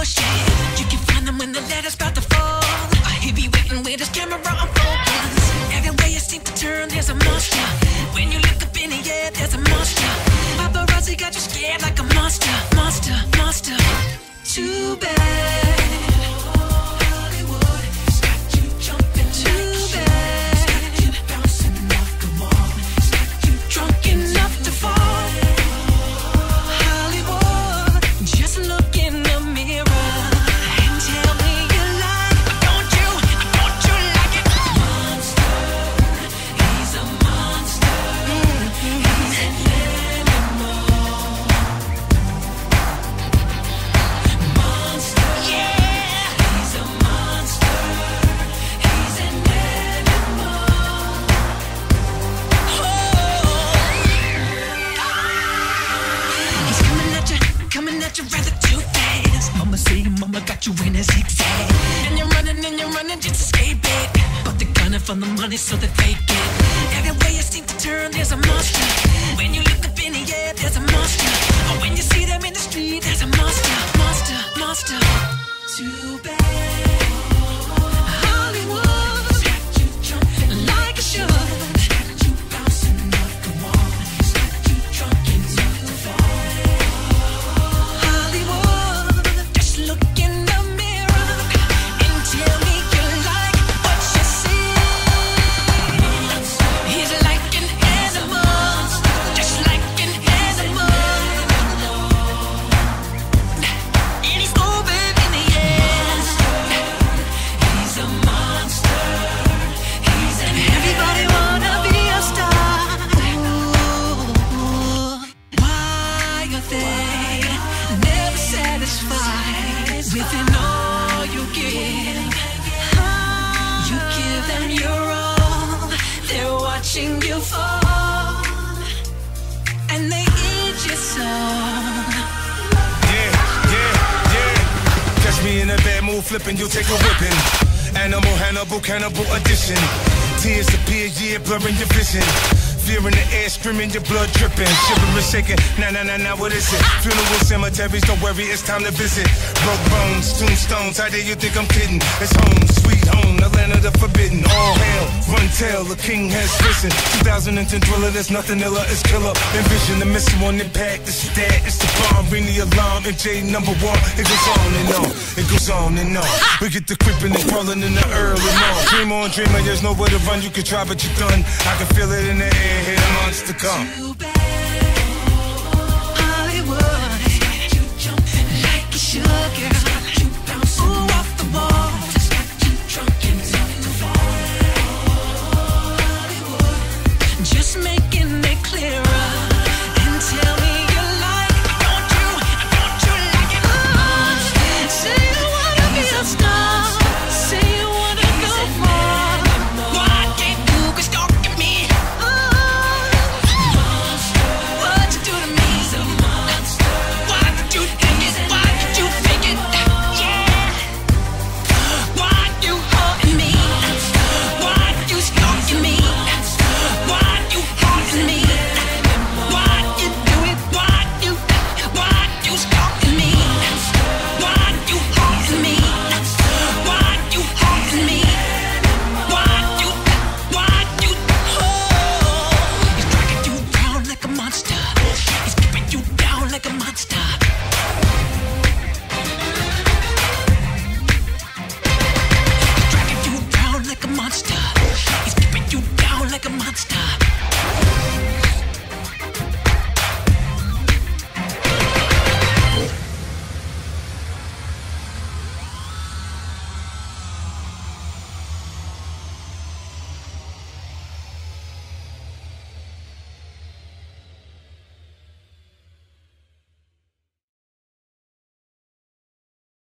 You can find them when the to fall. With his camera on focus. You seem to turn, there's a monster. When you look up in the air, there's a monster. Paparazzi got you scared like a monster, monster, monster. Too bad. Mama got you in a zigzag. And you're running and you're running just to escape it. But they're gunning for the money, so they fake it. Every way you seem to turn, there's a monster. When you look up in the air, there's a monster. Or when you see them in the street, there's a monster, monster, monster. Too bad. Never within all you give? You give them your all, they're watching you fall, and they eat your soul. Yeah, yeah, yeah. Catch me in a bad mood, flipping, you'll take a whipping. Animal, Hannibal, cannibal edition. Tears appear, yeah, blurring your vision. Fear in the air, screaming, your blood dripping. Shivering, shaking. Nah, nah, nah, nah, what is it? Funeral cemeteries, don't worry, it's time to visit. Broke bones, tombstones, how dare you think I'm kidding? It's home, sweet home, the land of the forbidden. Tell, the king has risen. 2010 thriller, there's nothing iller, it's killer. Envision the missing one impact, it's that, it's the bomb. Ring the alarm, MJ number one. It goes on and on, it goes on and on. We get the creeping and crawling in the early morning. Dream on, dreamer, there's nowhere to run. You can try, but you're done. I can feel it in the air, here the months to come.